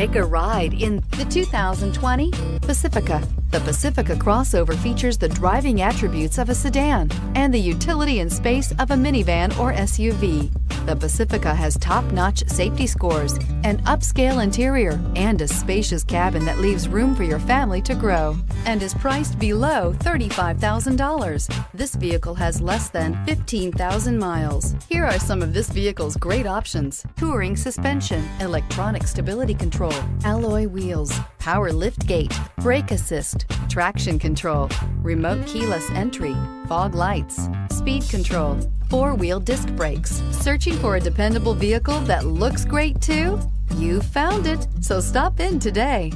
Take a ride in the 2020 Pacifica. The Pacifica crossover features the driving attributes of a sedan and the utility and space of a minivan or SUV. The Pacifica has top-notch safety scores, an upscale interior, and a spacious cabin that leaves room for your family to grow and is priced below $35,000. This vehicle has less than 15,000 miles. Here are some of this vehicle's great options. Touring suspension, electronic stability control, alloy wheels, power lift gate, brake assist, traction control, remote keyless entry, fog lights, speed control, four-wheel disc brakes. Searching for a dependable vehicle that looks great too? You found it, so stop in today.